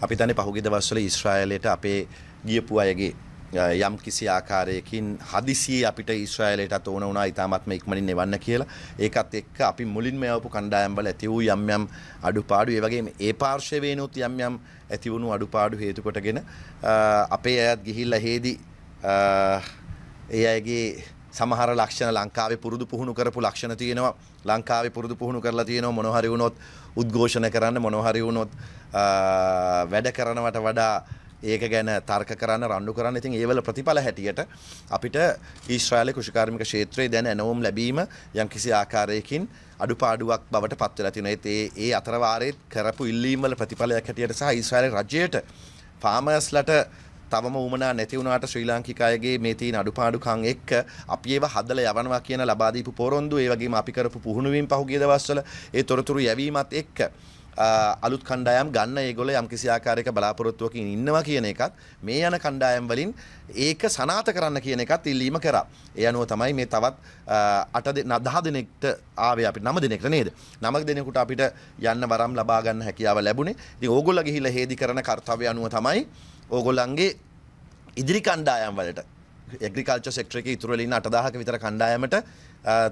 අපි තනේ පහුගිය දවස්වල ඊශ්‍රායලයට අපේ ගියපු අයගේ යම් කිසි ආකාරයකින් හදිසියේ අපිට ඊශ්‍රායලයටත් ඕන වුණා ඉතාමත්ම ඉක්මනින් එවන්න කියලා. ඒකත් එක්ක අපි මුලින්ම යවපු කණ්ඩායම් වල ඇති වූ යම් යම් අඩුපාඩු ඒ වගේම ඒ පාර්ශවයෙන්ුත් යම් යම් ඇති වුණු අඩුපාඩු හේතු කොටගෙන අපේ අයත් ගිහිල්ලා හේදි ඒ අයගේ සමහර ලක්ෂණ ලංකාවේ පුරුදු පුහුණු කරපු ලක්ෂණ තියෙනවා ලංකාවේ පුරුදු පුහුණු කරලා තියෙනවා මොන හරි වුණොත් උද්ඝෝෂණ කරන්න මොන හරි වුණොත් වැඩ කරනවට වඩා ඒක ගැන තර්ක කරන්න රණ්ඩු කරන්න ඉතින් ඒවල ප්‍රතිඵල හැටියට අපිට ඊශ්‍රායල කෘෂිකාර්මික ක්ෂේත්‍රයේ දැන ඇනවුම් ලැබීම යම්කිසි ආකාරයකින් අඩුපාඩුවක් බවට පත් වෙලා තියෙනවා. ඒ ඒ අතරවාරයේ කරපු ඉල්ලීම් වල ප්‍රතිඵලයක් හැටියට සහ ඊශ්‍රායල රජයට ෆාමර්ස්ලට තවම උමනා නැති වුණාට ශ්‍රී ලාංකික අයගේ මේ තියෙන අඩුපාඩුකම් එක්ක අපි ඒව හදලා යවනවා කියන ලබා දීපු පොරොන්දු ඒ වගේම අපි කරපු පුහුණුවීම් පහුගිය දවස්වල ඒ තොරතුරු යැවීමත් එක්ක අලුත් කණ්ඩායම් ගන්න ඒගොල්ලෝ යම්කිසි ආකාරයක බලාපොරොත්තුවකින් ඉන්නවා කියන එකත් මේ යන කණ්ඩායම් වලින් ඒක සනාත කරන්න කියන එකත් ඉල්ලීම කරා. ඒ අනුව තමයි මේ තවත් අට දහ දෙනෙක්ට ආවේ අපි නම දෙනෙක්ට නේද? නමක දෙනෙකුට අපිට යන්න වරම් ලබා ගන්න හැකියාව ලැබුණේ. ඉතින් ඕගොල්ලෝ ගිහිල්ලා හේදි කරන කාර්යය අනුව තමයි ඕගොල්ලන්ගේ ඉදිරි කණ්ඩායම් වලට එග්‍රිකල්චර් සෙක්ටර් එකේ ඉතුරු වෙලා ඉන්න 8000ක විතර කණ්ඩායමට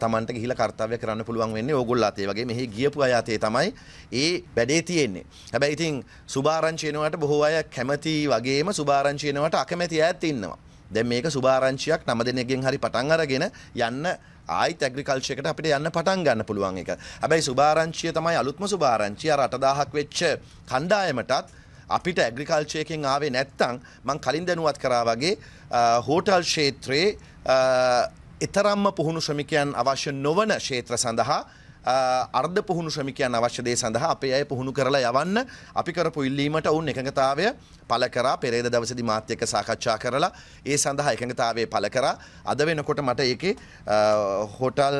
තමන්ට ගිහිලා කර්තව්‍ය කරන්න පුළුවන් වෙන්නේ ඕගොල්ලෝ අතේ වගේ මෙහි ගියපු අය අතේ තමයි ඒ වැඩේ තියෙන්නේ. හැබැයි ඉතින් සුභාරංචි වෙනවට බොහෝ අය කැමති වගේම සුභාරංචි වෙනවට අකමැති අයත් ඉන්නවා. දැන් මේක සුභාරංචියක් නම දෙනෙක්ගෙන් හරි පටන් අරගෙන යන්න ආයිත් ඇග්‍රිකල්චර් එකට අපිට යන්න පටන් ගන්න පුළුවන් එක. හැබැයි සුභාරංචිය තමයි අලුත්ම සුභාරංචිය අර 8000ක් වෙච්ච කණ්ඩායමටත් අපිට ඇග්‍රිකල්චයකින් ආවේ නැත්තං මං කලින් දැනුවත් කරා වගේ හෝටල් ක්ෂේත්‍රයේ එතරම්ම පුහුණු ශ්‍රමිකයන් අවශ්‍ය නොවන ක්ෂේත්‍ර සඳහා අර්ධ පුහුණු ශ්‍රමිකයන් අවශ්‍ය දේ සඳහා අපේ අය පුහුණු කරලා යවන්න අපි කරපු ඉල්ලීමට ඔවුන් එකඟතාවය පළ කරා පෙරේද දවසේදී මාත් එක්ක සාකච්ඡා කරලා ඒ සඳහා එකඟතාවය පළ කරා. අද වෙනකොට මට ඒකේ හෝටල්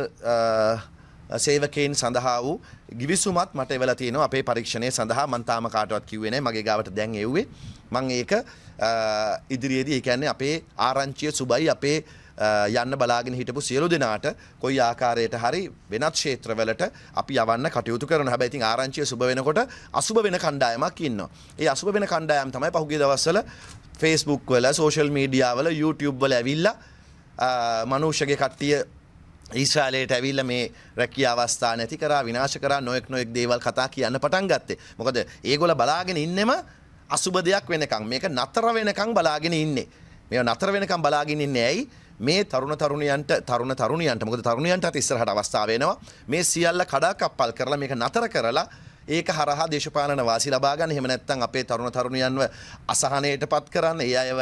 සේවකයන් සඳහා වූ ගිවිසුමත් මට එවලා තියෙනවා. අපේ පරීක්ෂණය සඳහා මම තාම කාටවත් කිව්වේ නැහැ මගේ ගාවට දැන් එව්වේ. මම ඒක ඉදිරියේදී ඒ කියන්නේ අපේ ආරංචිය සුබයි අපේ යන්න බලාගෙන හිටපු සියලු දෙනාට කොයි ආකාරයට හරි වෙනත් ක්ෂේත්‍රවලට අපි යවන්න කටයුතු කරන හැබැයි ඉතින් ආරංචිය සුබ වෙනකොට අසුබ වෙන කණ්ඩායමක් ඉන්නවා. ඒ අසුබ වෙන කණ්ඩායම තමයි පහුගිය දවස්වල Facebook වල social media වල YouTube වල ඇවිල්ලා මනුෂ්‍යගේ කට්ටිය ඊශ්‍රායලයට ඇවිල්ල මේ රැකිය අවස්ථා නැති කරා විනාශ කරා නොයෙක් නොයෙක් දේවල් කතා කියන්න පටන් ගත්තේ. මොකද ඒගොල්ල බලාගෙන ඉන්නෙම අසුබ දෙයක් වෙනකම් මේක නතර වෙනකම් බලාගෙන ඉන්නේ. මේ නතර වෙනකම් බලාගෙන ඉන්නේ ඇයි? මේ තරුණ තරුණියන්ට තරුණ තරුණියන්ට මොකද තරුණියන්ටත් ඉස්සරහට අවස්ථාව වෙනවා. මේ සියල්ල කඩාකප්පල් කරලා මේක නතර කරලා ඒක හරහා දේශපාලන වාසි ලබා ගන්න. එහෙම නැත්නම් අපේ තරුණ තරුණියන්ව අසහනයටපත් කරන්න, ඒ අයව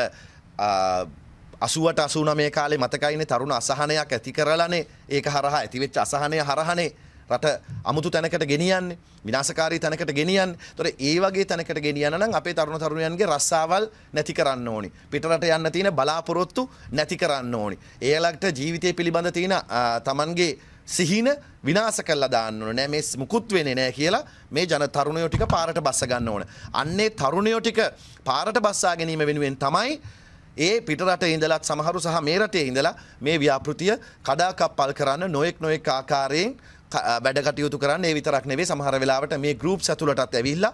අසුවට අසුනමේ කාලේ මතකයිනේ තරුණ අසහනයක් ඇති කරලානේ ඒක හරහා ඇතිවෙච්ච අසහනය හරහනේ රට අමුතු තැනකට ගෙනියන්නේ විනාශකාරී තැනකට ගෙනියන්නේ. ඒතොර ඒ වගේ තැනකට ගෙනියන්න නම් අපේ තරුණ තරුණියන්ගේ රස්සාවල් නැති කරන්න ඕනි. පිටරට යන්න තියෙන බලාපොරොත්තු නැති කරන්න ඕනි. ඒලකට ජීවිතය පිළිබඳ තියෙන තමන්ගේ සිහින විනාශ කළා දාන්න ඕන නෑ මේ මුකුත් වෙන්නේ නෑ කියලා මේ ජන තරුණයෝ ටික පාරට බස්ස ගන්න ඕන. අන්නේ තරුණයෝ ටික පාරට බස්සා ගැනීම වෙනුවෙන් තමයි ඒ පිටරට ඉඳලත් සමහරු සහ මේ රටේ ඉඳලා මේ ව්‍යාපෘතිය කඩාකප්පල් කරන්න නොයෙක් නොයෙක් ආකාරයෙන් වැඩ කටයුතු කරන්න ඒ විතරක් නෙවෙයි සමහර වෙලාවට මේ ගෲප්ස් ඇතුළටත් ඇවිල්ලා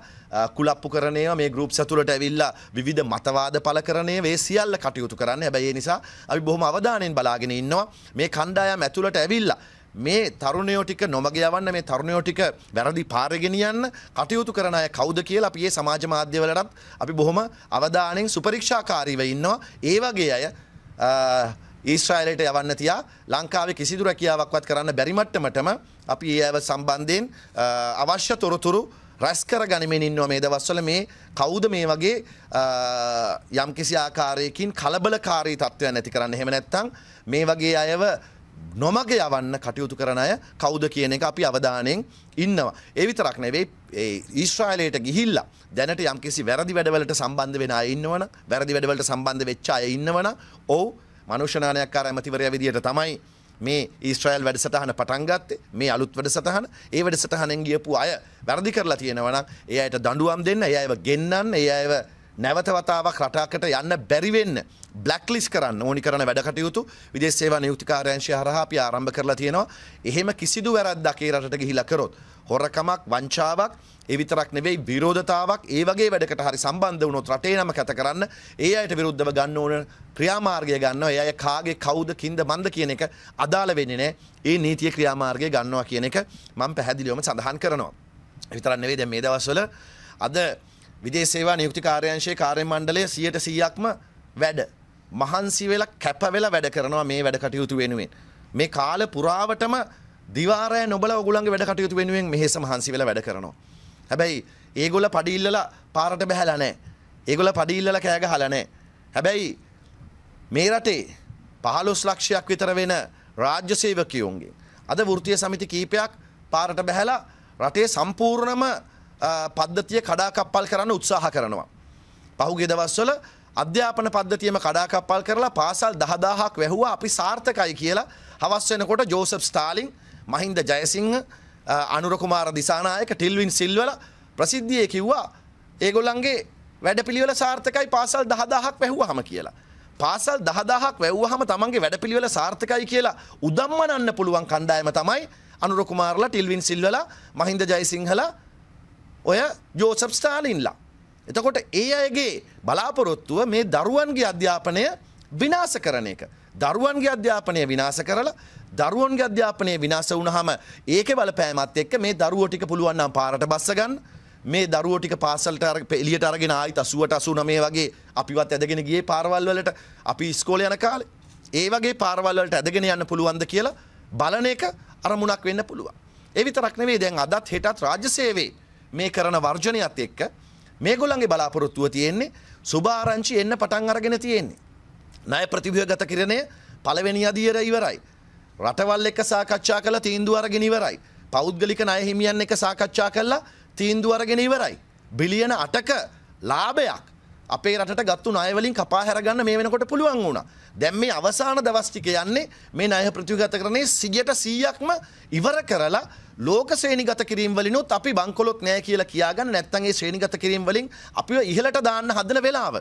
කුලප්පු කරන ඒවා මේ ගෲප්ස් ඇතුළට ඇවිල්ලා විවිධ මතවාද පළ කරන ඒවා ඒ සියල්ල කටයුතු කරන්න. හැබැයි ඒ නිසා අපි බොහොම අවධානයෙන් බලාගෙන ඉන්නවා මේ කණ්ඩායම් ඇතුළට ඇවිල්ලා මේ තරුණයෝ ටික නොමග යවන්න මේ තරුණයෝ ටික වැරදි පාරේ ගෙනියන්න කටයුතු කරන අය කවුද කියලා අපි මේ සමාජ මාධ්‍යවලටත් අපි බොහොම අවධානයෙන් සුපරීක්ෂාකාරීව ඉන්නවා. ඒ වගේ අය ඊශ්‍රායලයට යවන්න තියා ලංකාවේ කිසිදු රැකියාවක්වත් කරන්න බැරි මට්ටමටම අපි ඒ අය සම්බන්ධයෙන් අවශ්‍ය තොරතුරු රැස් කර ගනිමින් ඉන්නවා මේ දවස්වල මේ කවුද මේ වගේ යම්කිසි ආකාරයකින් කලබලකාරී තත්ත්වයක් නැති කරන්න එහෙම නැත්නම් මේ වගේ අයව නොමග යවන්න කටයුතු කරන අය කවුද කියන එක අපි අවධානයෙන් ඉන්නවා. ඒ විතරක් නෙවෙයි ඊශ්‍රායලයට ගිහිල්ලා දැනට යම්කිසි වැරදි වැඩවලට සම්බන්ධ වෙන අය ඉන්නවනම් වැරදි වැඩවලට සම්බන්ධ වෙච්ච අය ඉන්නවනම් ඔව් මනුෂ්‍ය නායකකාර ඇමතිවරයා විදියට තමයි මේ ඊස්ට්‍රයිල් වැඩසටහන පටන් ගත්තේ මේ අලුත් වැඩසටහන ඒ වැඩසටහනෙන් ගියපු අය වැරදි කරලා තියෙනවා නම් ඒ අයට දඬුවම් දෙන්න ඒ අයව ගෙන්නන්න ඒ අයව නැවතවතාවක් රටාකට යන්න බැරිවෙන්න බ්ලක්ලිස් කරන්න ඕනි කරන වැඩකටයුතු විදේ සේවා නියුතිකාරයංශය හරහා අපි ආරම්භ කරලා තියෙනවා. එහෙම කිසිදු වැරද්දක් ඒ රටට ගිහිලා කරොත්. හොරකමක් වංචාවක් ඒ විතරක් නෙවෙයි විරෝධතාවක් ඒ වගේ වැඩකට හරි සම්බන්ධ වුණොත් රටේ නම කැත කරන්න. ඒ අයට විරුද්ධව ගන්න ඕන ක්‍රියාමාර්ගය ගන්නවා ඒ අය කාගේ කවුද කින්ද මන්ද කියන එක අදාළ වෙන්නේ නැහැ ඒ නීතිය ක්‍රියාමාර්ගය ගන්නවා කියන එක මම පැහැදිලිවම සඳහන් කරනවා. විතරක් නෙවෙයි දැන් මේ දවස්වල අද විදේශ සේවා නියුක්ති කාර්යාංශයේ කාර්ය මණ්ඩලය 100%ක්ම වැඩ. මහන්සි වෙලා කැප වෙලා වැඩ කරනවා මේ වැඩ කටයුතු වෙනුවෙන්. මේ කාල පුරාවටම දිවාරය නොබල ඔගුලන්ගේ වැඩ කටයුතු වෙනුවෙන් මෙහෙස මහන්සි වෙලා වැඩ කරනවා. හැබැයි ඒගොල්ල පඩිල්ලලා පාරට බැහැලා නැහැ. ඒගොල්ල පඩිල්ලලා කෑ ගහලා නැහැ. හැබැයි මේ රටේ 15 ලක්ෂයක් විතර වෙන රාජ්‍ය සේවකයෝන්ගේ අද වෘත්තීය සමිති කීපයක් පාරට බැහැලා රටේ සම්පූර්ණම පද්ධතිය කඩාකප්පල් කරන්න උත්සාහ කරනවා. පහුගිය දවස්වල අධ්‍යාපන පද්ධතියම කඩාකප්පල් කරලා පාසල් දහදාහක් වැැහුවා අපි සාර්ථකයි කියලා හවස් වෙනකොට ජෝසප් ස්ටාලින් මහින්ද ජයසිංහ අනුරකුමාර දිසානායක ටිල්වින් සිල්වල ප්‍රසිද්ධිය කිව්වා ඒගොල්ලන්ගේ වැඩ පිළිවෙල සාර්ථකයි පාසල් දහදාහක් වැැහුව හම කියලා. පාසල් දහදාහක් වැැව්වහම තමන්ගේ වැඩ පිළිවෙල සාර්ථකයි කියලා උදම්මනන්න පුළුවන් කණ්ඩායම තමයි අනුරකුමාරලා ටිල්වින් සිල්වල මහින්ද ජයසිංහල ඔය ජෝසප් ස්ටාලින්ලා. එතකොට ඒ අයගේ බලාපොරොත්තුව මේ දරුවන්ගේ අධ්‍යාපනය විනාස කරන එක. දරුවන්ගේ අධ්‍යාපනය විනාස කරලා දරුවන්ගේ අධ්‍යාපනය විනාස වුණහම ඒක බලපෑමත් එක්ක මේ දරුවෝ ටික පුළුවන් නම් පාරට බස්ස ගන්න මේ දරුවෝ ටික පාසලට එළියට අරගෙන ආයිත් 80ට 89 වගේ අපිවත් ඇදගෙන ගියේ පාරවල් වලට අපි ඉස්කෝලේ යන කාලේ ඒ වගේ පාරවල් වලට ඇදගෙන යන්න පුළුවන්ද කියලා බලන එක අරමුණක් වෙන්න පුළුවන්. ඒ විතරක් නෙවෙයි දැන් අදත් හෙටත් රාජ්‍ය සේවයේ මේ කරන වර්ජනයත් එක්ක මේගොල්ලන්ගේ බලාපොරොත්තුව තියෙන්නේ සුභාරංචි එන්න පටන් අරගෙන තියෙන්නේ. ණය ප්‍රතිව්‍යුහගත කිරණය පළවෙනි අදියර ඉවරයි. රටවල් එක්ක සාකච්ඡා කළ තීන්දුව අරගෙන ඉවරයි. පෞද්ගලික ණය හිමියන් එක්ක සාකච්ඡා කළා තීන්දුව අරගෙන ඉවරයි. බිලියන 8ක ලාභයක් අපේ රටට ගත්තු ණය වලින් කපා හැරගන්න මේ වෙනකොට පුළුවන් වුණා. දැන් මේ අවසාන දවස් ටික යන්නේ මේ ණය ප්‍රතිගතකරණේ 100%ක්ම ඉවර කරලා ලෝක ශ්‍රේණිගත කිරීම වලිනුත් අපි බංකොලොත් නෑ කියලා කියාගන්න නැත්නම් ඒ ශ්‍රේණිගත කිරීම වලින් අපිව ඉහළට දාන්න හදන වෙලාව.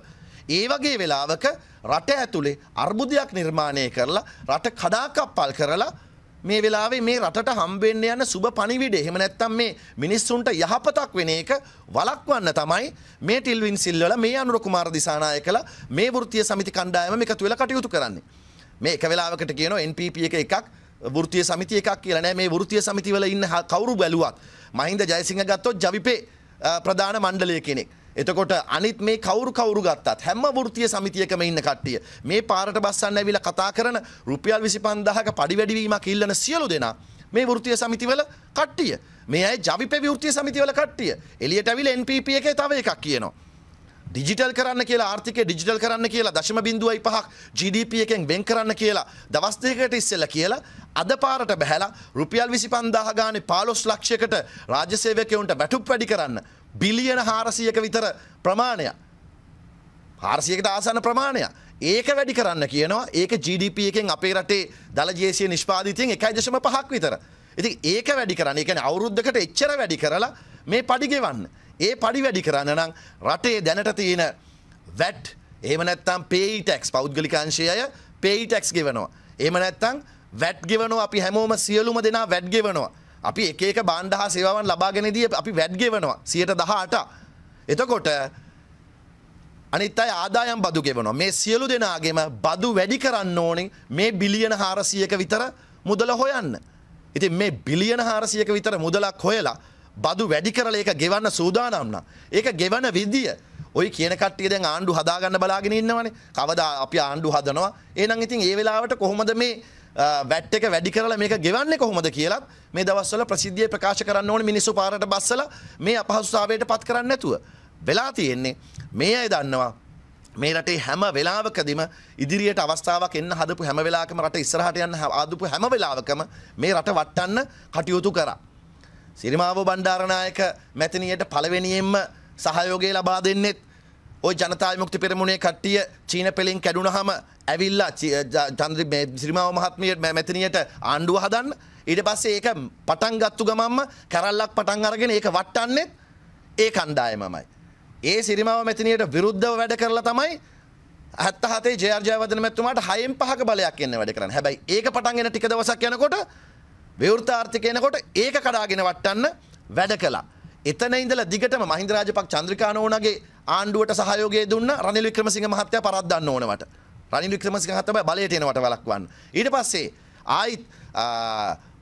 ඒ වගේ වෙලාවක රට ඇතුලේ අර්බුදයක් නිර්මාණය කරලා රට කඩාකප්පල් කරලා මේ වෙලාවේ මේ රටට හම්බෙන්න යන සුබ පණිවිඩ එහෙම නැත්තම් මේ මිනිස්සුන්ට යහපතක් වෙන එක වළක්වන්න තමයි මේ ටිල්වින් සිල්වල මේ අනුර කුමාර දිසානායකලා මේ වෘත්තීය සමිති කණ්ඩායම එකතු වෙලා කටයුතු කරන්නේ. මේ එක වෙලාවකට කියනවා NPP එක එකක් වෘත්තීය සමිති එකක් කියලා. නෑ මේ වෘත්තීය සමිතිවල ඉන්න කවුරු බැලුවත් මහින්ද ජයසිංහ ගත්තොත් ජවිපේ ප්‍රධාන මණ්ඩලය කෙනෙක්. එතකොට අනිත් මේ කවුරු කවුරු ගත්තත් හැම වෘතිය සමිතියකම ඉන්න කට්ටිය මේ පාරට බස්සන්න ඇවිල්ලා කතා කරන රුපියල් 25000ක පඩි වැඩිවීමක් ඉල්ලන සියලු දෙනා මේ වෘතිය සමිතිවල කට්ටිය. මේ අය ජවිපේ වෘතිය සමිතිවල කට්ටිය. එළියට ඇවිල්ලා NPP එකේ තව එකක් කියනවා. ඩිජිටල් කරන්න කියලා ආර්ථිකය ඩිජිටල් කරන්න කියලා දශම බිඳුවයි පහක් GDP එකෙන් වෙන් කරන්න කියලා දවස් දෙකකට ඉස්සෙල්ලා කියලා අද පාරට බැහැලා රුපියල් 25000 ගානේ 15 ලක්ෂයකට රාජ්‍ය සේවකයන්ට වැටුප් වැඩි කරන්න බිලියන හාරසියක විතර ප්‍රමාණයක් හාරසියකට ආසන්න ප්‍රමාණයක් ඒක වැඩි කරන්න කියනවා ඒක GDP එකෙන් අපේ රටේ දළ ජේසිය නිෂ්පාදිතයෙන් එකයි දශම පහක් විතර. ඉතින් ඒක වැඩි කරන්න ඒ කියන්නේ අවුරුද්දකට එච්චර වැඩි කරලා මේ පඩි ගෙවන්න. ඒ පඩි වැඩි කරන්න නම් රටේ දැනට තියෙන වැට් එහෙම නැත්නම් පේයි ටැක්ස් පෞද්ගලික අංශය අය පේයි ටැක්ස් ගෙවනවා. එහෙම නැත්නම් වැට් ගෙවනවා අපි හැමෝම සියලුම දෙනා වැට් ගෙවනවා. අපි එක එක බාණ්ඩ හා සේවාවන් ලබාගෙනදී අපි වැඩ් ගෙවනවා 118. එතකොට අනිත් අය ආදායම් බදු ගෙවනවා. මේ සියලු දෙනාගේම බදු වැඩි කරන්න ඕනේ මේ බිලියන 400ක විතර මුදල හොයන්න. ඉතින් මේ බිලියන 400ක විතර මුදලක් හොයලා බදු වැඩි කරලා ඒක ගෙවන්න සූදානම් නම් ඒක ගෙවන විදිය ඔයි කියන කට්ටිය දැන් ආණ්ඩු හදාගන්න බලාගෙන ඉන්නවනේ. කවදා අපි ආණ්ඩු හදනවා. එහෙනම් ඉතින් ඒ වෙලාවට කොහොමද මේ වැට් එක වැඩි කරලා මේක ගෙවන්නේ කොහොමද කියලත් මේ දවස්වල ප්‍රසිද්ධිය ප්‍රකාශ කරන්න ඕනේ මිනිස්සු පාරට බස්සලා මේ අපහසුතාවයට පත් කරන්නේ නැතුව. වෙලා තියෙන්නේ මේ අය දන්නවා මේ රටේ හැම වෙලාවකදීම ඉදිරියට අවස්ථාවක් එන්න හදපු හැම වෙලාවකම රට ඉස්සරහට යන්න ආදපු හැම වෙලාවකම මේ රට වටන්න කටයුතු කරා. සිරිමාවෝ බණ්ඩාරනායක මැතිනියට පළවෙනියෙන්ම සහයෝගය ලබා දෙන්නෙත් ඔය ජනතා විමුක්ති පෙරමුණේ කට්ටිය චීන පෙලින් කැඩුනහම ඇවිල්ලා චන්ද්‍ර සිරිමාව මහත්මිය මැතිනියට ආණ්ඩුව හදන්න ඊට පස්සේ ඒක පටන් ගත්තු ගමම්ම කැරල්ලක් පටන් අරගෙන ඒක වට්ටන්නෙත් ඒ කණ්ඩායමමයි. ඒ සිරිමාව මැතිනියට විරුද්ධව වැඩ කරලා තමයි ඇත්ත හතේ ජයර්ජයවදන මැතුමාට හයෙන් පහක බලයක් එන්න වැඩ කරන්න හැබැයි ඒක පටන්ගෙන ටික දවසක් යනකොට විවෘතාර්ථිකයනකොට ඒක කඩාගෙන වට්ටන්න වැඩ කලා. එතන ඉඳල දිගටම මහින්ද රාජපක් චන්ද්‍රිකානෝනගේ ආණ්ඩුවට සහයෝගය දුන්න රනිල් වික්‍රමසිංහ මහත්තයා පරද්දන්න ඕනවට. රනිල් වික්‍රමසිංහ මහත්තයා බලයට එනවට වළක්වන්න. ඊට පස්සේ ආයිත්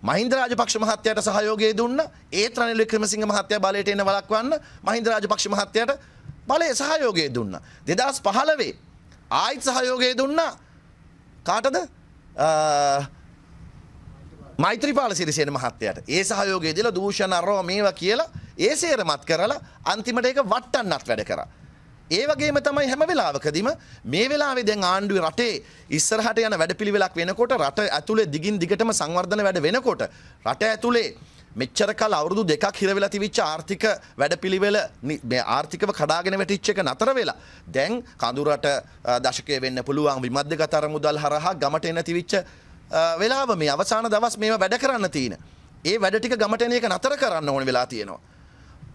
මහින්ද රාජපක්ෂ මහත්තයට සහයෝගය දුන්න ඒත් රනිල් වික්‍රමසිංහ මහත්තයා බලයට එන වළක්වන්න මහින්ද රාජපක්ෂ මහත්තයට බලය සහයෝගය දුන්න. 2015 ආයිත් සහයෝගය දුන්න කාටද මෛත්‍රපාල සිරිසේන මහත්තයට ඒ සහයෝගය දිල දූෂණ අරෝ මේවා කියලා ඒ සේරමත් කරලා අන්තිමට එක වට්ටන්නත් වැඩ කර. ඒ වගේම තමයි හැම වෙලාවකදීම මේ වෙලාවේ දැන් ආණ්ඩුවේ රටේ ඉස්සරහට යන වැඩපිළිවෙලක් වෙනකොට රට ඇතුලේ දිගින් දිගටම සංවර්ධන වැඩ වෙනකොට රට ඇතුලේ මෙච්චර කල් අවුරුදු දෙකක් හිරවෙලා තිවිච්ච ආර්ථික වැඩපිළිවෙල ආර්ථිකව කඩාගෙන වැටිච්ච එක නතර වෙලා දැන් කඳුරට දශකය වෙන්න පුළුවන් විමධ්‍යගත අරමුදල් හරහා ගමට එන්න තිවිච්ච වෙලාව මේ අවසාන දවස් මේවා වැඩ කරන්න තියෙන. ඒ වැඩ ටික ගමට එන එක නතර කරන්න ඕන වෙලා තියෙනවා.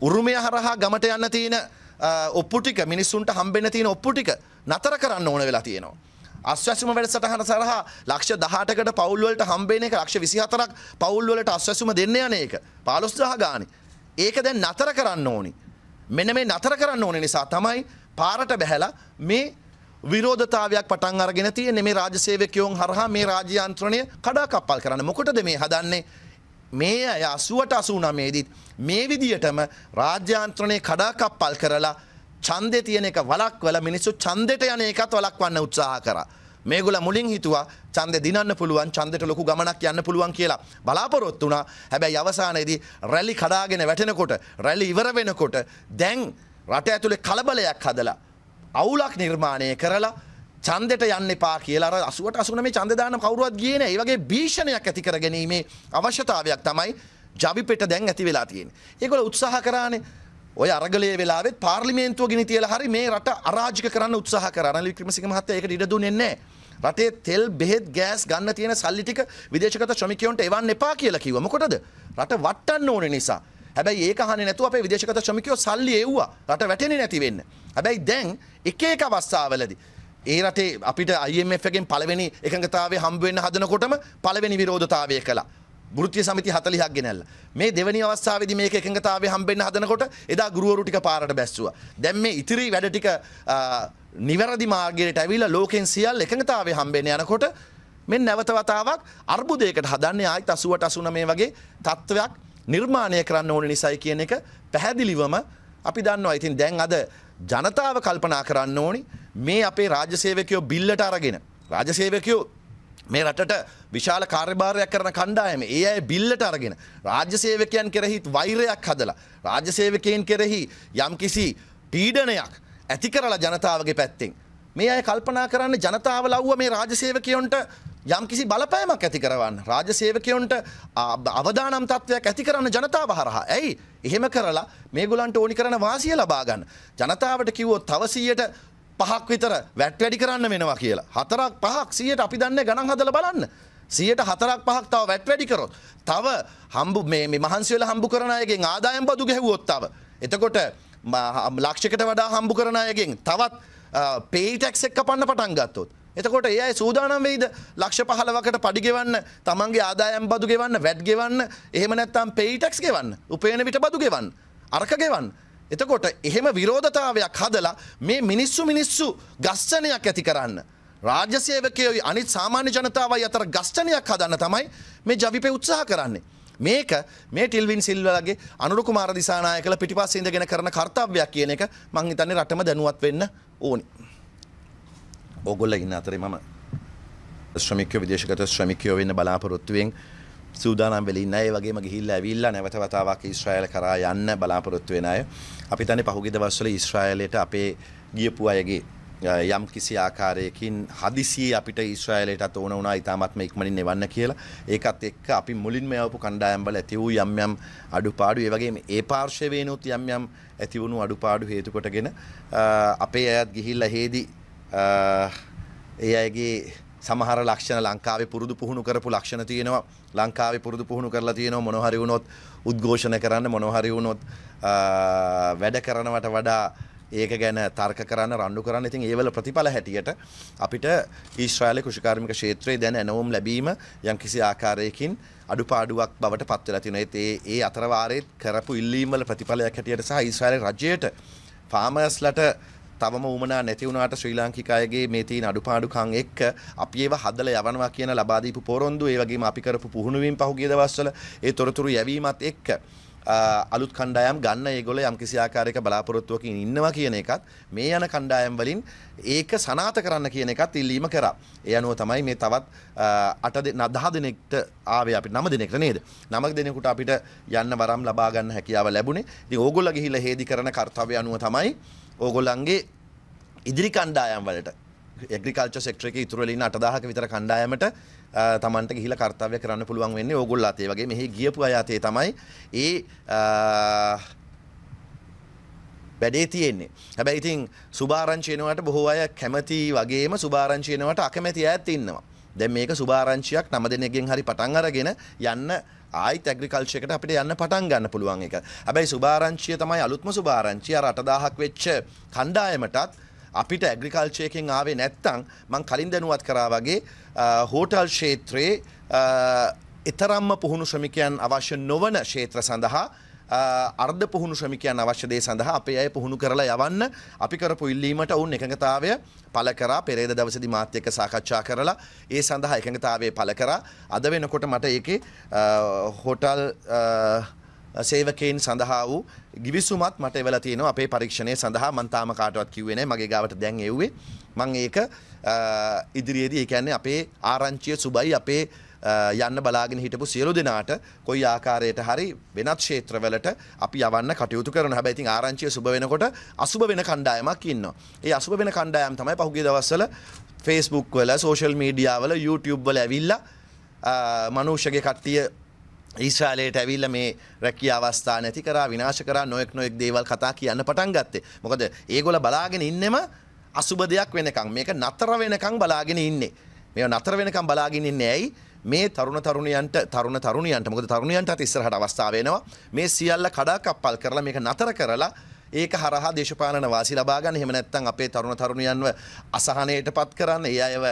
උරුමය හරහා ගමට යන්න තියෙන ඔප්පු ටික මිනිස්සුන්ට හම්බෙන්න තියෙන ඔප්පු ටික නතර කරන්න ඕන වෙලා තියෙනවා. අස්වැසුම වැඩසටහන සරහා ලක්ෂ දහටකට පවුල්වලට හම්බේන එක ලක්ෂ විසිහතරක් පවුල්වලට අස්වැසුම දෙන්න යන එක පාලොස්දාහ ගානි. ඒක දැන් නතර කරන්න ඕනි. මෙන මේ නතර කරන්න ඕන නිසා තමයි පාරට බැහැලා මේ විරෝධතාවයක් පටන් අරගෙන තියෙන මේ රාජසේවකයෝන් හරහා මේ රාජ්‍යන්ත්‍රණය කඩා කප්පල් කරන්න මොකටද මේ හදන්නේ මේ අය අසුවට අසුනමේදීත් මේ විදියටම රාජ්‍යාන්ත්‍රණය කඩා කප්පල් කරලා ඡන්දේ තියෙන එක වලක්වල මිනිස්සු ඡන්දෙට යන එකත් වලක්වන්න උත්සාහ කරා. මේගොල්ල මුලින් හිතුවා ඡන්දෙ දිනන්න පුළුවන් ඡන්දෙට ලොකු ගමනක් යන්න පුළුවන් කියලා බලාපොරොත්තු වුණා. හැබැයි අවසානයේදී රැලි කඩාගෙන වැටෙනකොට රැලි ඉවර වෙනකොට දැන් රට ඇතුලේ කලබලයක් හදලා අවුලක් නිර්මාණය කරලා ඡන්දෙට යන්න එපා කියලා අර 80ට 89 මේ ඡන්ද දාන්න කවුරුවත් ගියේ නැහැ. ඒ වගේ භීෂණයක් ඇති කර ගැනීමේ අවශ්‍යතාවයක් තමයි ජවිපෙට දැන් ඇති වෙලා තියෙන්නේ. ඒගොල්ලෝ උත්සාහ කරානේ ඔය අරගලයේ වෙලාවෙත් පාර්ලිමේන්තුව ගෙන තියලා හරි මේ රට අරාජික කරන්න උත්සාහ කරා. රනිල් වික්‍රමසිංහ මහත්තයා ඒකට ඉඩ දුන්නේ නැහැ. රටේ තෙල් බෙහෙත් ගෑස් ගන්න තියෙන සල්ලි ටික විදේශගත ශ්‍රමිකයන්ට එවන්න එපා කියලා කිව්වා. මොකටද? රට වටන්න ඕනේ නිසා. හැබැයි ඒක අහන්නේ නැතුව අපේ විදේශගත ශ්‍රමිකයෝ සල්ලි එව්වා. රට වැටෙන්නේ නැති වෙන්න. හැබැයි දැන් එක එක අවස්ථාවලදී ඒ රටේ අපිට IMF එකෙන් පළවෙනි එකඟතාවය හම්බ වෙන්න හදනකොටම පළවෙනි විරෝධතාවය කළා. වෘත්තිය සමිති 40ක් ගෙනල්ලා. මේ දෙවැනි අවස්ථාවේදී මේක එකඟතාවය හම්බෙන්න හදනකොට එදා ගුරුවරු ටික පාරට බැස්සුවා. දැන් මේ ඉතිරි වැඩ ටික නිවැරදි මාර්ගයට ඇවිල්ලා ලෝකෙන් සියල්ල එකඟතාවය හම්බෙන්න යනකොට මෙන්න නැවත වතාවක් අර්බුදයකට හදන්නේ ආයිත් 80ට 89 වගේ තත්ත්වයක් නිර්මාණය කරන්න ඕන නිසයි කියන එක පැහැදිලිවම අපි දන්නවා. ඉතින් දැන් අද ජනතාව කල්පනා කරන්න ඕනි මේ අපේ රාජ්‍ය සේවකයෝ බිල්ලට අරගෙන රාජ්‍ය සේවකයෝ මේ රටට විශාල කාර්යභාරයක් කරන කණ්ඩායම ඒ අය බිල්ලට අරගෙන රාජ්‍ය සේවකයන් කෙරෙහිත් වෛරයක් හදලා රාජ්‍ය සේවකයන් කෙරෙහි යම්කිසි පීඩනයක් ඇති කරලා ජනතාවගේ පැත්තෙන් මේ අය කල්පනා කරන්න ජනතාව ලව්ව මේ රාජ්‍ය සේවකයන්ට යම්කිසි බලපෑමක් ඇති කරවන්න රාජ්‍ය සේවකයන්ට අවදානම් තත්ත්වයක් ඇති කරන්න ජනතාව හරහා. ඇයි? එහෙම කරලා මේගොල්ලන්ට ඕනි කරන වාසිය ලබා ගන්න. ජනතාවට කිව්වොත් තව 100ට පහක් විතර වැට් වැඩි කරන්න වෙනවා කියලා. හතරක් පහක් 100ට අපි දන්නේ ගණන් හදලා බලන්න. සියට හතරක් පහක් තව වැට් වැඩි කරොත් තව හම්බු මේ මහන්සි වෙලා හම්බු කරන අයගෙන් ආදායම් බදු ගැහුවොත් තව එතකොට ලක්ෂයකට වඩා හම්බු කරන අයගෙන් තවත් පේයි ටැක්ස් එක කපන්න පටන් ගත්තොත් එතකොට ඒ අය සූදානම් වෙයිද ලක්ෂ 15කට පඩි ගෙවන්න තමන්ගේ ආදායම් බදු ගෙවන්න වැට් ගෙවන්න එහෙම නැත්නම් පේයි ටැක්ස් ගෙවන්න උපයන විට බදු ගෙවන්න අරක ගෙවන්න එතකොට එහෙම විරෝධතාවයක් හදලා මේ මිනිස්සු මිනිස්සු ගස්සනයක් ඇති කරන්න රාජ්‍ය සේවකයෝයි අනිත් සාමාන්‍ය ජනතාවයි අතර ගස්ටනයක් හදන්න තමයි මේ ජවිපේ උත්සාහ කරන්නේ. මේක මේ ටිල්වින් සිල්වලගේ අනුරු කුමාර දිසානායකලා පිටිපස්සේ ඉඳගෙන කරන කාර්යයක් කියන එක මං හිතන්නේ රටම දැනුවත් වෙන්න ඕනි. ඕගොල්ලෝ ඉන්න අතරේ මම ශ්‍රමිකයෝ විදේශගත ශ්‍රමිකයෝ වෙන්න බලාපොරොත්තුවෙන් සූදානම් වෙලා ඉන්න අය වගේම ගිහිල්ලා ඇවිල්ලා නැවත වතාවක් ඊශ්‍රායල කරා යන්න බලාපොරොත්තු වෙන අය. අපි තන්නේ පහුගිය දවස්වල ඊශ්‍රායලයට අපේ ගියපු අයගේ යම් කිසි ආකාරයකින් හදිසියේ අපිට ඊශ්‍රායලයටත් ඕන වුණා ඉතාමත්ම ඉක්මනින් එවන්න කියලා. ඒකත් එක්ක අපි මුලින්ම යවපු කණ්ඩායම් වල ඇති වූ යම් යම් අඩුපාඩු ඒ වගේම ඒ පාර්ශවයනොත් යම් යම් ඇති වුණු අඩුපාඩු හේතු කොටගෙන අපේ අයත් ගිහිල්ලා හේදි ඒ අයගේ සමහර ලක්ෂණ ලංකාවේ පුරුදු පුහුණු කරපු ලක්ෂණ තියෙනවා ලංකාවේ පුරුදු පුහුණු කරලා තියෙනවා මොනවා හරි වුණොත් උද්ඝෝෂණ කරන්න මොනවා හරි වුණොත් වැඩ කරනවට වඩා ඒක ගැන තර්ක කරන්න රණ්ඩු කරන්න ඉතින් ඒවල ප්‍රතිඵල හැටියට අපිට ඊශ්‍රායල කෘෂිකාර්මික ක්ෂේත්‍රයේ දැන ඇනවුම් ලැබීම යම්කිසි ආකාරයකින් අඩුපාඩුවක් බවට පත් වෙලා තියෙනවා. ඒ ඒ අතරවාරයේ කරපු ඉල්ලීම් වල ප්‍රතිඵලයක් හැටියට සහ ඊශ්‍රායල රජයට ෆාමර්ස්ලට තවම උමනා නැති වුණාට ශ්‍රී ලාංකික අයගේ මේ තියෙන අඩුපාඩුකම් එක්ක අපි ඒව හදලා යවනවා කියන ලබා දීපු පොරොන්දු ඒ වගේම අපි කරපු පුහුණුවීම් පහුගිය දවස්වල ඒ තොරතුරු යැවීමත් එක්ක අලුත් කණ්ඩායම් ගන්න ඒගොල්ලෝ යම්කිසි ආකාරයක බලාපොරොත්තුවකින් ඉන්නවා කියන එකත් මේ යන කණ්ඩායම් වලින් ඒක සනාත කරන්න කියන එකත් ඉල්ලීම කරා. ඒ අනුව තමයි මේ තවත් අට දහ දෙනෙක්ට ආවේ අපි නම දෙනෙක්ට නේද? නම දෙනෙකුට අපිට යන්න වරම් ලබා ගන්න හැකියාව ලැබුණේ. ඉතින් ඕගොල්ලෝ ගිහිල්ලා හේදි කරන කාර්යය අනුව තමයි ඕගොල්ලන්ගේ ඉදිරි කණ්ඩායම් වලට එග්‍රිකල්චර් සෙක්ටර් එකේ ඉතුරු වෙලා ඉන්න 8000ක විතර කණ්ඩායමට තමන්ට ගිහිලා කර්තව්‍ය කරන්න පුළුවන් වෙන්නේ ඕගොල්ලෝ අතේ වගේ මෙහි ගියපු අය අතේ තමයි ඒ වැඩේ තියෙන්නේ. හැබැයි ඉතින් සුභාරංචි වෙනවට බොහෝ අය කැමති වගේම සුභාරංචි වෙනවට අකමැති අයත් ඉන්නවා. දැන් මේක සුභාරංචියක් නම දෙනෙක්ගෙන් හරි පටන් අරගෙන යන්න ආයිත් ඇග්‍රිකල්චර් එකට අපිට යන්න පටන් ගන්න පුළුවන් එක. හැබැයි සුභාරංචිය තමයි අලුත්ම සුභාරංචිය අර 8000ක් වෙච්ච කණ්ඩායමටත් අපිට ඇග්‍රිකල්චයකින් ආවේ නැත්තං මං කලින් දැනුවත් කරා වගේ හෝටල් ක්ෂේත්‍රයේ එතරම්ම පුහුණු ශ්‍රමිකයන් අවශ්‍ය නොවන ක්ෂේත්‍ර සඳහා අර්ධ පුහුණු ශ්‍රමිකයන් අවශ්‍ය දේ සඳහා අපේ අය පුහුණු කරලා යවන්න. අපි කරපු ඉල්ලීමට ඔවුන් එකඟතාවය පළ කරා පෙරේද දවසේදී මාත් එක්ක සාකච්ඡා කරලා ඒ සඳහා එකඟතාවය පළ කරා. අද වෙනකොට මට ඒකේ හෝටල් සේවකයින් සඳහා වූ ගිවිසුමත් මට එවලා තියෙනවා. අපේ පරීක්ෂණය සඳහා මම තාම කාටවත් කිව්වේ නැහැ මගේ ගාවට දැන් එව්වේ. මම ඒක ඉදිරියේදී ඒ කියන්නේ අපේ ආරංචිය සුබයි අපේ යන්න බලාගෙන හිටපු සියලු දෙනාට කොයි ආකාරයට හරි වෙනත් ක්ෂේත්‍රවලට අපි යවන්න කටයුතු කරන හැබැයි ඉතින් ආරංචිය සුබ වෙනකොට අසුබ වෙන කණ්ඩායමක් ඉන්නවා. ඒ අසුබ වෙන කණ්ඩායම් තමයි පහුගිය දවස්වල Facebook වල සෝෂල් මීඩියා වල YouTube වල ඇවිල්ලා මනුෂ්‍යගේ කට්ටිය ඊශ්‍රාලයට ඇවිල්ල මේ රැකිය අවස්ථා නැති කරා විනාශ කරා නොයෙක් නොයෙක් දේවල් කතා කියන්න පටන් ගත්තේ. මොකද ඒගොල්ල බලාගෙන ඉන්නෙම අසුබ දෙයක් වෙනකම් මේක නතර වෙනකම් බලාගෙන ඉන්නේ. මේ නතර වෙනකම් බලාගෙන ඉන්නේ ඇයි? මේ තරුණ තරුණියන්ට තරුණ තරුණියන්ට මොකද තරුණියන්ටත් ඉස්සරහට අවස්ථාව එනවා. මේ සියල්ල කඩාකප්පල් කරලා මේක නතර කරලා ඒක හරහා දේශපාලන වාසි ලබා ගන්න. එහෙම නැත්නම් අපේ තරුණ තරුණියන්ව අසහනයටපත් කරන්න, ඒ අයව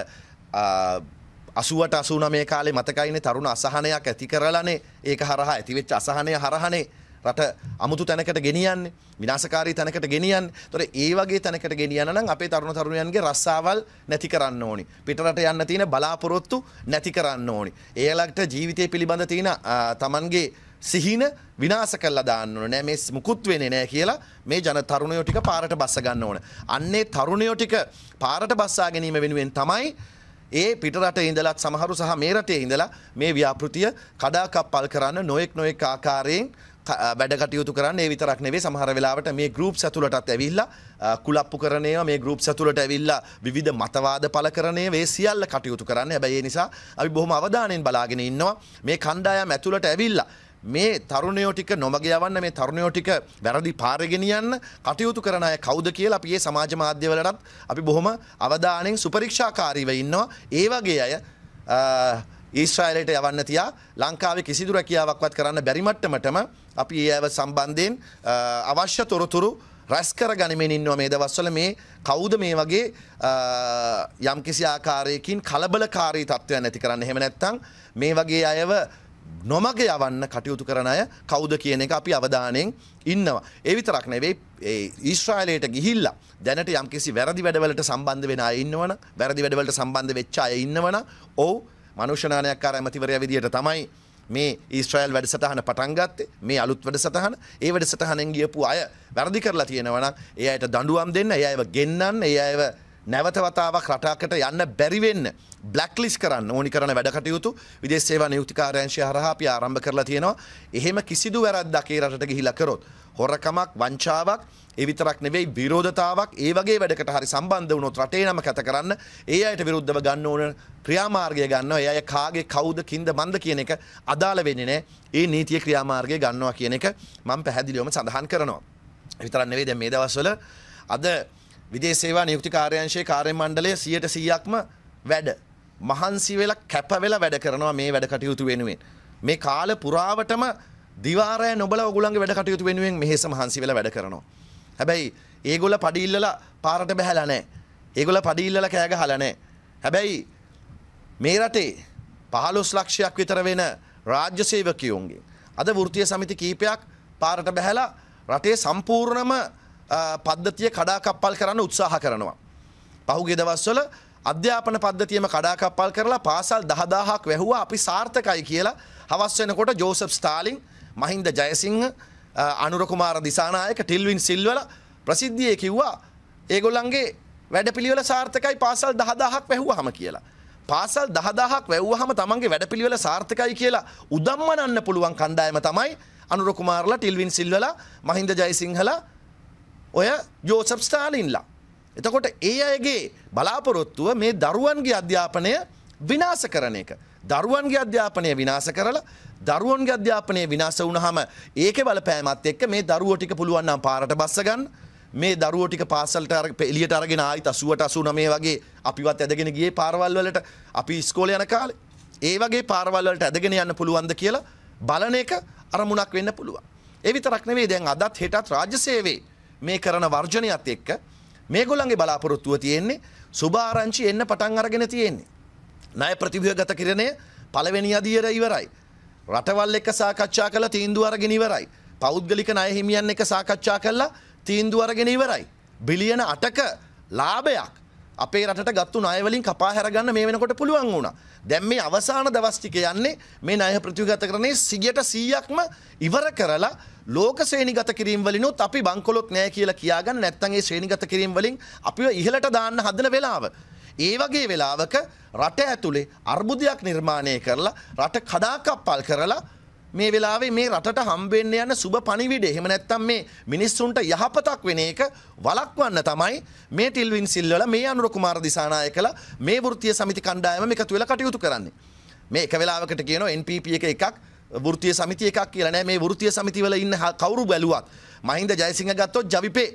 අසුවට අසුනමේ කාලේ මතකයිනේ තරුණ අසහනයක් ඇති කරලානේ ඒක හරහා ඇතිවෙච්ච අසහනය හරහනේ රට අමුතු තැනකට ගෙනියන්නේ විනාශකාරී තැනකට ගෙනියන්නේ. ඒතොර ඒ වගේ තැනකට ගෙනියන නම් අපේ තරුණ තරුණයන්ගේ රස්සාවල් නැති කරන්න ඕනි. පිටරට යන්න තියෙන බලාපොරොත්තු නැති කරන්න ඕනි. ඒලකට ජීවිතය පිළිබඳ තියෙන තමන්ගේ සිහින විනාශ කළා දාන්න ඕන නෑ මේ මුකුත් වෙන්නේ නෑ කියලා මේ ජන තරුණයෝ ටික පාරට බස්ස ගන්න ඕන. අන්නේ තරුණයෝ ටික පාරට බස්සා ගැනීම වෙනුවෙන් තමයි ඒ පිටරට ඉඳලත් සමහරු සහ මේ රටේ ඉඳලා මේ ව්‍යාපෘතිය කඩාකප්පල් කරන්න නොයෙක් නොයෙක් ආකාරයෙන් වැඩ කටයුතු කරන්න ඒ විතරක් නෙවෙයි සමහර වෙලාවට මේ ගෲප් ඇතුළටත් ඇවිල්ලා කුලප්පු කරන ඒවා මේ ගෲප් ඇතුළට ඇවිල්ලා විවිධ මතවාද පළ කරන ඒවා සියල්ල කටයුතු කරන්න. හැබැයි ඒ නිසා අපි බොහොම අවධානයෙන් බලාගෙන ඉන්නවා මේ කණ්ඩායම් ඇතුළට ඇවිල්ලා මේ තරුණයෝ ටික නොමග යවන්න මේ තරුණයෝ ටික වැරදි පාරේ ගෙනියන්න කටයුතු කරන අය කවුද කියලා අපි මේ සමාජ මාධ්‍යවලටත් අපි බොහොම අවධානයෙන් සුපරීක්ෂාකාරීව ඉන්නවා. ඒ වගේ අය ඊශ්‍රායලයට යවන්න තියා ලංකාවේ කිසිදු රැකියාවක්වත් කරන්න බැරි මට්ටමටම අපි ඒ අයව සම්බන්ධයෙන් අවශ්‍ය තොරතුරු රැස් කර ගනිමින් ඉන්නවා මේ දවස්වල මේ කවුද මේ වගේ යම්කිසි ආකාරයකින් කලබලකාරී තත්ත්වයන් ඇති කරන්න එහෙම නැත්නම් මේ වගේ අයව නොමග යවන්න කටයුතු කරන අය කවුද කියන එක අපි අවධානයෙන් ඉන්නවා. ඒ විතරක් නෙවෙයි ඊශ්‍රායලයට ගිහිල්ලා දැනට යම්කිසි වැරදි වැඩවලට සම්බන්ධ වෙන අය ඉන්නවන වැරදි වැඩවලට සම්බන්ධ වෙච්ච අය ඉන්නවන ඔව් මනුෂ්‍යනානයක්කාර ඇමතිවරය විදියට තමයි මේ ඊස්ට්‍රයිල් වැඩසටහන පටන් ගත්තේ. මේ අලුත් වැඩසටහන ඒ වැඩසටහනෙන් ගියපු අය වැරදි කරලා තියෙනවා නම් ඒ අයට දඬුවම් දෙන්න ඒ අයව ගෙන්නන්න ඒ අයව නැවත වතාවක් රටාකට යන්න බැරි වෙන්න බ්ලක්ලිස් කරන්න ඕනි කරන වැඩ කටයුතු විදේශ සේවා නියුක්ති කාර්යාංශය හරහා අපි ආරම්භ කරලා තියෙනවා. එහෙම කිසිදු වැරද්දක් ඒ රටට ගිහිලා කරොත් හොරකමක් වංචාවක් ඒ විතරක් නෙවෙයි විරෝධතාවක් ඒ වගේ වැඩකට හරි සම්බන්ධ වුණොත් රටේ නම කැත කරන්න ඒ අයට විරුද්ධව ගන්න ඕන ක්‍රියාමාර්ගය ගන්නවා. ඒ අය කාගේ කවුද කින්ද මන්ද කියන එක අදාළ වෙන්නේ නැහැ. ඒ නීතිය ක්‍රියාමාර්ගය ගන්නවා කියන එක මම පැහැදිලිවම සඳහන් කරනවා. විතරක් නෙවෙයි දැන් මේ දවස්වල අද විදේශ සේවා නියුක්ති කාර්යාංශයේ කාර්ය මණ්ඩලය 100%ක්ම වැඩ මහන්සි වෙලා කැප වෙලා වැඩ කරනවා මේ වැඩ කටයුතු වෙනුවෙන්. මේ කාල පුරාවටම දිවාරය නොබල ඔගුලන්ගේ වැඩ කටයුතු වෙනුවෙන් මෙහෙස මහන්සි වෙලා වැඩ කරනවා. හැබැයි ඒගොල්ල පඩිල්ලලා පාරට බැහැලා නැහැ. ඒගොල්ල පඩිල්ලලා කෑ ගහලා නැහැ. හැබැයි මේ රටේ 15 ලක්ෂයක් විතර වෙන රාජ්‍ය සේවකයෝන්ගේ අද වෘත්තීය සමිති කීපයක් පාරට බැහැලා රටේ සම්පූර්ණම පද්ධතිය කඩාකප්පල් කරන්න උත්සාහ කරනවා. පහුගිය දවස්වල අධ්‍යාපන පද්ධතියම කඩාකප්පල් කරලා පාසල් 10000ක් වැහුවා අපි සාර්ථකයි කියලා හවස් වෙනකොට ජෝසප් ස්ටාලින් මහින්ද ජයසිංහ අනුර කුමාර දිසානායක ටිල්වින් සිල්වල ප්‍රසිද්ධියේ කිව්වා ඒගොල්ලන්ගේ වැඩපිළිවෙල සාර්ථකයි පාසල් 10000ක් වැහුවාම කියලා. පාසල් 10000ක් වැහුවාම තමන්ගේ වැඩපිළිවෙල සාර්ථකයි කියලා උදම්මනන්න පුළුවන් කණ්ඩායම තමයි අනුර කුමාරලා ටිල්වින් සිල්වලා මහින්ද ජයසිංහලා ඔය ජෝසප් ස්ටාලින්ලා. එතකොට ඒ අයගේ බලාපොරොත්තුව මේ දරුවන්ගේ අධ්‍යාපනය විනාස කරන එක. දරුවන්ගේ අධ්‍යාපනය විනාස කරලා දරුවන්ගේ අධ්‍යාපනය විනාස වුණහම ඒක බලපෑමත් එක්ක මේ දරුවෝ ටික පුළුවන් නම් පාරට බස්ස ගන්න මේ දරුවෝ ටික පාසලට එළියට අරගෙන ආයිත් 80ට 89 වගේ අපිවත් ඇදගෙන ගියේ පාරවල් වලට අපි ඉස්කෝලේ යන කාලේ ඒ වගේ පාරවල් වලට ඇදගෙන යන්න පුළුවන්ද කියලා බලන එක අරමුණක් වෙන්න පුළුවන්. ඒ විතරක් නෙවෙයි දැන් අදත් හෙටත් රාජ්‍ය සේවයේ මේ කරන වර්ජනයත් එක්ක මේගොල්ලන්ගේ බලාපොරොත්තුව තියෙන්නේ සුභාරංචි එන්න පටන් අරගෙන තියෙන්නේ. ණය ප්‍රතිව්‍යුහගත කිරණය පළවෙනි අදියර ඉවරයි. රටවල් එක්ක සාකච්ඡා කළා තීන්දුව අරගෙන ඉවරයි. පෞද්ගලික ණය හිමියන් එක්ක සාකච්ඡා කළා තීන්දුව අරගෙන ඉවරයි. බිලියන 8ක ලාභයක් අපේ රටට ගත්තු ණය වලින් කපා හැරගන්න මේ වෙනකොට පුළුවන් වුණා. දැන් මේ අවසාන දවස් ටික යන්නේ මේ ණය ප්‍රතිව්‍යුහගත කරන්නේ 100%ක්ම ඉවර කරලා ලෝක ශ්‍රේණිගත කිරීම වලිනුත් අපි බංකොලොත් නෑ කියලා කියාගන්න නැත්නම් ඒ ශ්‍රේණිගත කිරීම වලින් අපිව ඉහළට දාන්න හදන වෙලාව. ඒ වගේ වෙලාවක රට ඇතුලේ අර්බුදයක් නිර්මාණය කරලා රට කඩාකප්පල් කරලා මේ වෙලාවේ මේ රටට හම්බෙන්න යන සුබ පණිවිඩ එහෙම නැත්නම් මේ මිනිස්සුන්ට යහපතක් වෙන එක වළක්වන්න තමයි මේ ටිල්වින් සිල්වල මේ අනුර කුමාර දිසානායකලා මේ වෘත්තීය සමිති කණ්ඩායම එකතු වෙලා කටයුතු කරන්නේ. මේ එක වෙලාවකට කියනවා NPP එක එකක් වෘතිය සමිති එකක් කියලා නෑ මේ වෘතිය සමිතිවල ඉන්න කවුරු බැලුවත් මහින්ද ජයසිංහ ගත්තොත් ජවිපේ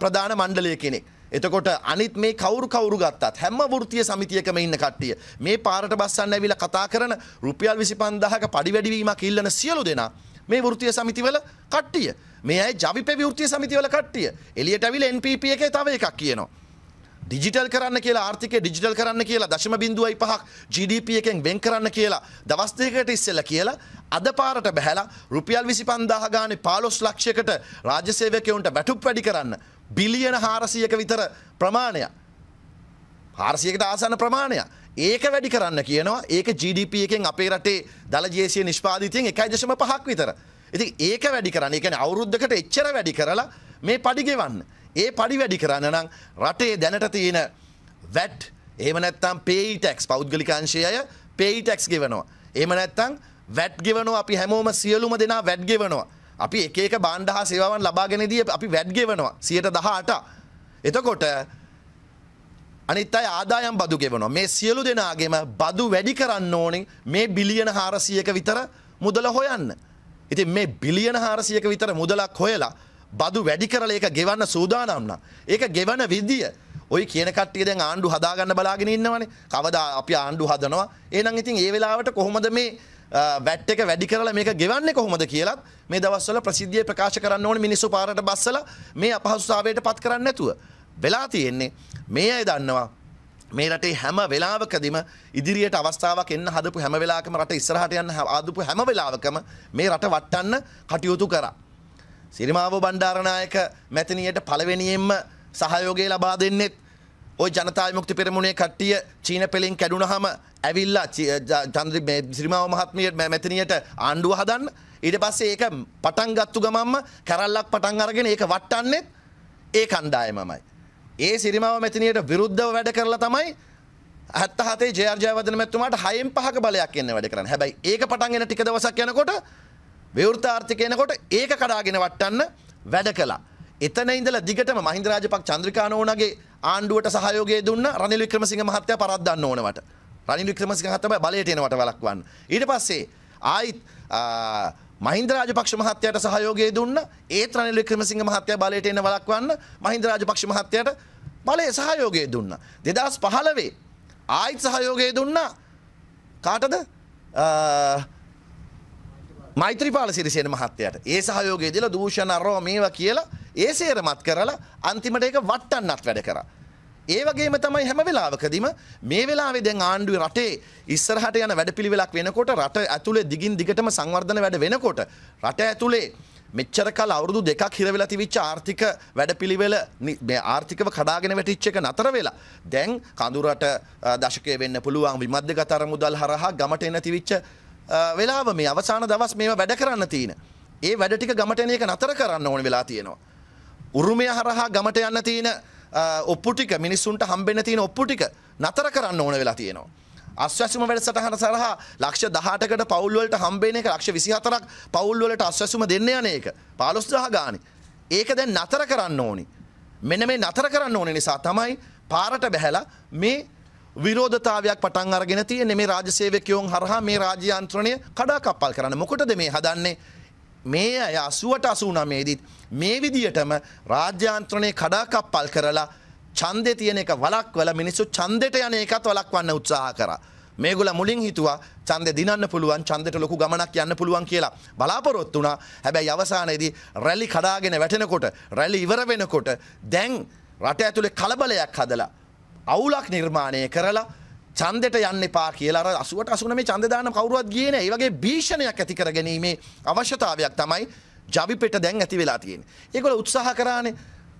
ප්‍රධාන මණ්ඩලය කෙනෙක්. එතකොට අනිත් මේ කවුරු කවුරු ගත්තත් හැම වෘතිය සමිතියකම ඉන්න කට්ටිය මේ පාරට බස්සන්න ඇවිල්ලා කතා කරන රුපියල් 25000ක පඩි වැඩිවීමක් ඉල්ලන සියලු දෙනා මේ වෘතිය සමිතිවල කට්ටිය. මේ අය ජවිපේ වෘතිය සමිතිවල කට්ටිය. එළියට ඇවිල්ලා NPP එකේ තව එකක් කියනවා. ඩිජිටල් කරන්න කියලා ආර්ථිකය ඩිජිටල් කරන්න කියලා දශම බිඳුවයි පහක් GDP එකෙන් වෙන් කරන්න කියලා දවස් දෙකකට ඉස්සෙල්ලා කියලා අද පාරට බැහැලා රුපියල් 25000 ගානේ 15 ලක්ෂයකට රාජ්‍ය සේවකයන්ට වැටුප් වැඩි කරන්න බිලියන 400ක විතර ප්‍රමාණයක් 400කට ආසන්න ප්‍රමාණයක් ඒක වැඩි කරන්න කියනවා ඒක GDP එකෙන් අපේ රටේ දල ජේසිය නිෂ්පාදිතයෙන් 1.5ක් විතර. ඉතින් ඒක වැඩි කරන්න. ඒ කියන්නේ අවුරුද්දකට එච්චර වැඩි කරලා මේ පඩි ගෙවන්න. ඒ පඩි වැඩි කරන්න නම් රටේ දැනට තියෙන වැට් එහෙම නැත්නම් පේයි ටැක්ස් පෞද්ගලික අංශය අය පේයි ටැක්ස් ගෙවනවා. එහෙම නැත්නම් වැට් ගෙවනවා අපි හැමෝම සියලුම දෙනා වැට් ගෙවනවා. අපි එක එක බාණ්ඩ හා සේවාවන් ලබාගෙනදී අපි වැට් ගෙවනවා 118. එතකොට අනිත් අය ආදායම් බදු ගෙවනවා. මේ සියලු දෙනාගේම බදු වැඩි කරන්න ඕනේ මේ බිලියන 400ක විතර මුදල හොයන්න. ඉතින් මේ බිලියන 400ක විතර මුදලක් හොයලා බදු වැඩි කරලා ඒක ගෙවන්න සූදානම් නම් ඒක ගෙවන විදිය ඔය කියන කට්ටිය දැන් ආණ්ඩු හදාගන්න බලාගෙන ඉන්නවනේ කවදා අපි ආණ්ඩු හදනවා එහෙනම් ඉතින් ඒ වෙලාවට කොහොමද මේ වැට් එක වැඩි කරලා මේක ගෙවන්නේ කොහොමද කියලත් මේ දවස්වල ප්‍රසිද්ධිය ප්‍රකාශ කරන්න ඕනේ මිනිස්සු පාරට බස්සලා මේ අපහසුතාවයට පත් කරන්නේ නැතුව. වෙලා තියෙන්නේ මේ අය දන්නවා මේ රටේ හැම වෙලාවකදීම ඉදිරියට අවස්ථාවක් එන්න හදපු හැම වෙලාවකම රට ඉස්සරහට යන්න ආදපු හැම වෙලාවකම මේ රට වටන්න කටයුතු කරා. සිරිමාව බණ්ඩාරනායක මැතිනියට පළවෙනියෙන්ම සහයෝගය ලබා දෙන්නෙත් ඔය ජනතා විමුක්ති පෙරමුණේ කට්ටිය චීන පෙලින් කැඩුනහම ඇවිල්ලා චන්ද්‍ර සිරිමාව මහත්මිය මැතිනියට ආණ්ඩුව හදන්න ඊට පස්සේ ඒක පටන් ගත්තු ගමම්ම කැරල්ලක් පටන් අරගෙන ඒක වට්ටන්නෙත් ඒ කණ්ඩායමමයි. ඒ සිරිමාව මැතිනියට විරුද්ධව වැඩ කරලා තමයි හැත්ත හතේ ජයර්ජයවදන මැතුමාට හයෙන් පහක බලයක් එන්න වැඩ කරන්න හැබැයි ඒක පටන්ගෙන ටික දවසක් යනකොට විවෘතාර්ථිකයනකොට ඒක කඩාගෙන වට්ටන්න වැඩ කළා. එතන ඉඳලා දිගටම මහින්ද රාජපක් චන්ද්‍රිකා නෝනගේ ආණ්ඩුවට සහයෝගය දුන්න රනිල් වික්‍රමසිංහ මහත්තයා පරද්දන්න ඕනවට. රනිල් වික්‍රමසිංහ මහත්තයා බලයට එනවට වළක්වන්න. ඊට පස්සේ ආයිත් මහින්ද රාජපක්ෂ මහත්තයාට සහයෝගය දුන්න ඒත් රනිල් වික්‍රමසිංහ මහත්තයා බලයට එන වළක්වන්න මහින්ද රාජපක්ෂ මහත්තයාට බලය සහයෝගය දුන්න. 2015 ආයිත් සහයෝගය දුන්නා කාටද? මෛත්‍රපාල සිරිසෙන මහත්තයට ඒ සහයෝගේ දිල දූෂණ අරෝ මේවා කියලා ඒ සේරමත් කරලා අන්තිමට එක වට්ටන්නත් වැඩ කර. ඒ වගේම තමයි හැම වෙලාවකදීම මේ වෙලාවේ දැන් ආණ්ඩුවේ රටේ ඉස්සරහට යන වැඩපිළිවෙලක් වෙනකොට රට ඇතුලේ දිගින් දිගටම සංවර්ධන වැඩ වෙනකොට රට ඇතුලේ මෙච්චර කල් අවුරුදු දෙකක් හිරවෙලා තිවිච්ච ආර්ථික වැඩපිළිවෙල ආර්ථිකව කඩාගෙන වැටිච්ච එක නතර වෙලා දැන් කඳුරට දශකය වෙන්න පුළුවන් විමධ්‍යගත අරමුදල් හරහා ගමට එන තිවිච්ච වෙලාව මේ අවසාන දවස් මේව වැඩ කරන්න තියෙන. ඒ වැඩ ටික ගමට එන එක නතර කරන්න ඕන වෙලා තියෙනවා. උරුමය හරහා ගමට යන්න තියෙන ඔප්පු ටික මිනිස්සුන්ට හම්බෙන්න තියෙන ඔප්පු ටික නතර කරන්න ඕන වෙලා තියෙනවා. අස්වැසුම වැඩසටහන සරහා ලක්ෂ දහටකට පවුල්වලට හම්බේන එක ලක්ෂ විසි හතරක් පවුල්වලට අස්වැසුම දෙන්න යන එක පාලොස්දහ ගානි. ඒක දැන් නතර කරන්න ඕනි. මෙන මේ නතර කරන්න ඕන නිසා තමයි පාරට බැහැලා මේ විරෝධතාවයක් පටන් අරගෙන තියෙන මේ රාජසේවකයෝන් හරහා මේ රාජ්‍යන්ත්‍රණය කඩා කප්පල් කරන්න මොකටද මේ හදන්නේ මේ අය අසුවට අසුනමේදීත් මේ විදියටම රාජ්‍යාන්ත්‍රණය කඩාකප්පල් කරලා ඡන්දේ තියෙන එක වලක්වල මිනිස්සු ඡන්දෙට යන එකත් වලක්වන්න උත්සාහ කරා. මේගොල්ල මුලින් හිතුවා ඡන්දෙ දිනන්න පුළුවන් ඡන්දෙට ලොකු ගමනක් යන්න පුළුවන් කියලා බලාපොරොත්තු වුණා. හැබැයි අවසානයේදී රැලි කඩාගෙන වැටෙනකොට රැලි ඉවර වෙනකොට දැන් රට ඇතුලේ කලබලයක් හදලා අවුලක් නිර්මාණය කරලා ඡන්දෙට යන්න එපා කියලා අර 80ට 89 ඡන්ද දාන්න කවුරුවත් ගියේ නැහැ. ඒ වගේ භීෂණයක් ඇති කරගැනීමේ අවශ්‍යතාවයක් තමයි ජවිපෙට දැන් ඇති වෙලා තියෙන්නේ. ඒගොල්ලෝ උත්සාහ කරානේ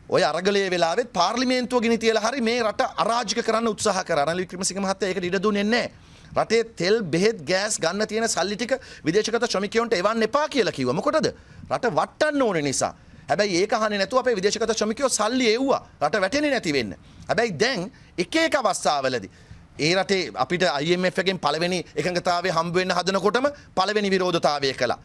ඔය අරගලයේ වෙලාවෙත් පාර්ලිමේන්තුව ගෙන තියලා හරි මේ රට අරාජික කරන්න උත්සාහ කරා. රනිල් වික්‍රමසිංහ මහත්තයා ඒකට ඉඩ දුන්නේ නැහැ. රටේ තෙල් බෙහෙත් ගෑස් ගන්න තියෙන සල්ලි ටික විදේශගත ශ්‍රමිකයන්ට එවන්න එපා කියලා කිව්වා. මොකටද? රට වටන්න ඕනේ නිසා. හැබැයි ඒක අහන්නේ නැතුව අපේ විදේශගත ශ්‍රමිකයෝ සල්ලි එව්වා. රට වැටෙන්නේ නැති වෙන්න. හැබැයි දැන් එක එක අවස්ථාවලදී ඒ රටේ අපිට IMF එකෙන් පළවෙනි එකඟතාවය හම්බ වෙන්න හදනකොටම පළවෙනි විරෝධතාවය කළා.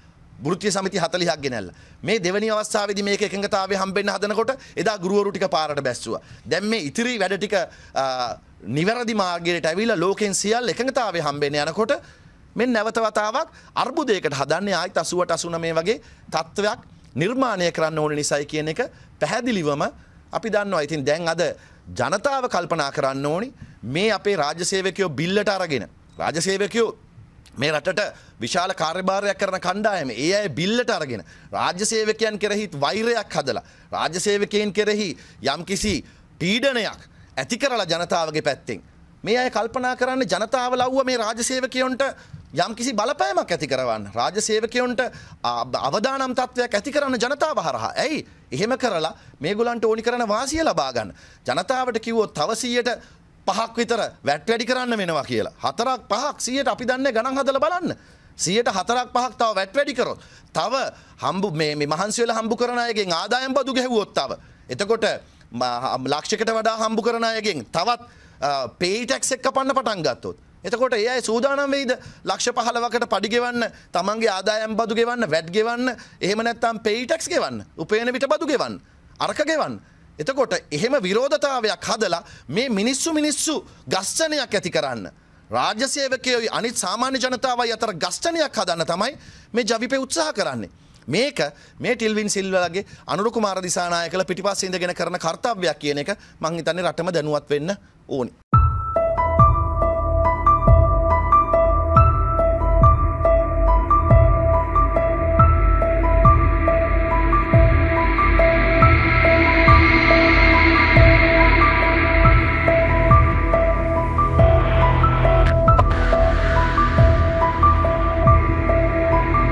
වෘත්තිය සමිති 40ක් ගෙනල්ලා. මේ දෙවැනි අවස්ථාවේදී මේක එකඟතාවය හම්බෙන්න හදනකොට එදා ගුරුවරු ටික පාරට බැස්සුවා. දැන් මේ ඉතිරි වැඩ ටික නිවැරදි මාර්ගයට ඇවිල්ලා ලෝකෙන් සියල්ල එකඟතාවය හම්බෙන්න යනකොට මෙන් නැවත වතාවක් අර්බුදයකට හදන්නේ ආයිත් 80ට 89 වගේ තත්ත්වයක් නිර්මාණය කරන්න ඕන නිසයි කියන එක පැහැදිලිවම අපි දන්නවා. ඉතින් දැන් අද ජනතාව කල්පනා කරන්න ඕනි මේ අපේ රාජ්‍යසේවකයෝ බිල්ලට අරගෙන. රාජසේවකයෝ මේ රටට විශාල කාර්යභාරයක් කරන කණ්ඩායම. ඒ අය බිල්ලට අරගෙන රාජ්‍යසේවකයන් කෙරෙහිත් වෛරයක් හදලා රාජ්‍යසේවකයන් කෙරෙහි යම්කිසි පීඩනයක් ඇති කරලා ජනතාවගේ පැත්තෙන්. මේ අය කල්පනා කරන්න ජනතාව ලව්ව මේ රාජසේවකයොන්ට යම්කිසි බලපෑමක් ඇති කරවන්න. රාජසේවකයොන්ට අවදානම් තත්ත්වයක් ඇති කරන්න ජනතාව හරහා. ඇයි? එහෙම කරලා මේගොලන්ට ඕනි කරන වාසිය ලබාගන්න ජනතාවට කිව්වොත් තවසීයට පහක් විතර වැට් වැඩි කරන්න වෙනවා කියලා. හතරක් පහක් සියට අපි දන්න ගණන් හදල බලන්න. සියට හතරක් පහක් තව වැට් වැඩි කරොත් තව හම්බු මේ මහන්සේල හම්බු කරන අයගෙන් ආදායම් බදු ගැහුවොත් තව. එතකොට ලක්ෂකට වඩා හම්බු කරන අයගෙන් තවත් පේටැක්ස් එක් කපන්න පටන් ගත්තොත් එතකොට ඒ අයි සූදානම් වෙයිද ලක්ෂ පහලවකට පඩිගෙවන්න තමන්ගේ ආදායම් බදු ගෙවන්න වැඩ් ගෙවන්න එහෙම නැත්තම් පේටක්ස් ගෙවන්න උපයන විට බදු ගෙවන්න අරක ගෙවන්න එතකොට එහෙම විරෝධතාවයක් හදලා මේ මිනිස්සු මිනිස්සු ගස්සනයක් ඇති කරන්න රාජ්‍යසේවකයෝයි අනිත් සාමාන්‍ය ජනතාවයි අතර ගස්ටනයක් හදන්න තමයි මේ ජවිපය උත්සාහ කරන්නේ. මේක මේ ටිල්වින් සිල්වලගේ අනුරු කුමාර දිසානායකල පිටිපස්සේ ඉඳගෙන කරන කර්තව්‍යයක් කියන එක මං හිතන්නේ රටම දැනුවත් වෙන්න ඕනි.